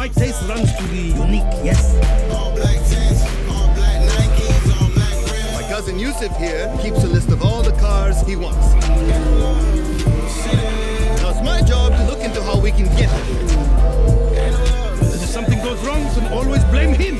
My taste runs to be unique, yes. All black tents, all black Nikes, all black rims. My cousin Yusuf here keeps a list of all the cars he wants. Now it's my job to look into how we can get them. If something goes wrong, then always blame him.